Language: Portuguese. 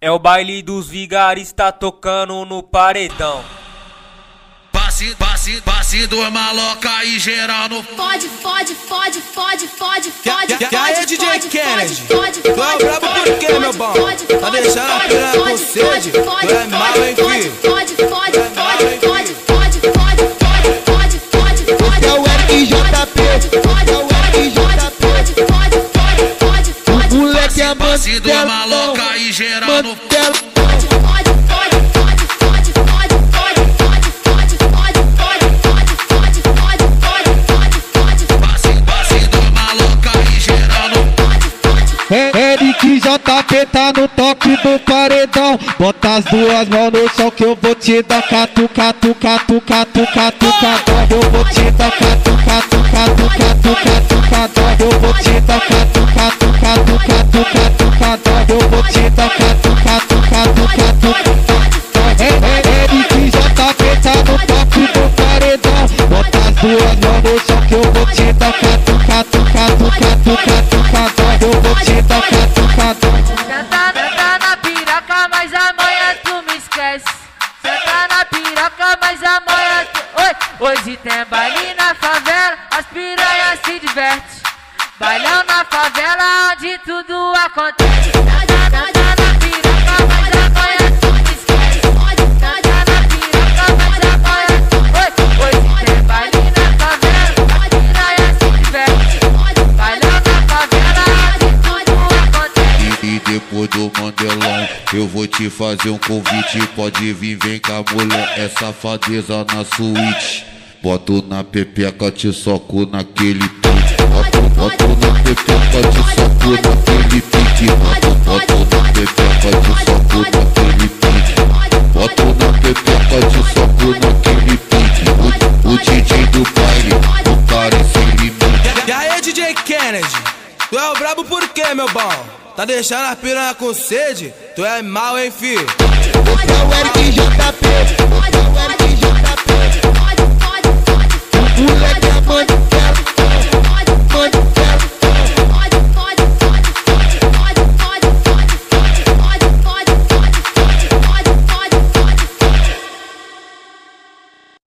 É o baile dos vigaristas tocando no paredão. Passe, passe, passe do maloca e geral no. Fode, fode, fode, fode, fode, fode, que- aí, fode, DJ fode, Kennedy? fode, Tu é fode, brabo fode, por quê, fode, meu bom? fode, Tá fode, deixando a fode, piranha com fode, sede? fode, Tu é mal, hein, fode, filho? E geral no. É Eric JP tá no toque do paredão. Bota as duas mãos no chão que eu vou te dar catu, catu, catu, catu, catu, catu. Eu vou te dar catu, catu, catu, catu. Eu vou te catu, catu, catu, catu. É é Eric JP tá no toque do paredão. Bota as duas mãos no chão que eu vou te dar catu, catu, catu, catu, catu, catu. Eu vou te dar catu, catu. Senta, senta na piroca, mas amanhã tu me esquece. Senta na piroca, mas amanhã tu. Oi, hoje tem baile na favela, as piranhas se divertem. Bailão na favela, onde tudo acontece. Depois do Mandelão, eu vou te fazer um convite. Pode vir, vem cá, mulher. Essa safadeza na suíte. Boto na pepeca, te soco naquele tom. O, o o. E aí, DJ Kennedy? Tu é o brabo por quê, meu bom? Tá deixando a piranha com sede? Tu é mal, hein, fi? Eu sou o RJP, eu sou o RJP.